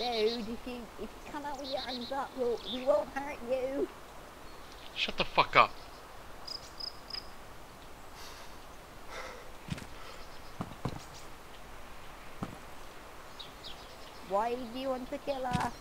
Dude, if you, if you come out with your hands up, we'll, we won't hurt you. Shut the fuck up. Why do you want to kill us?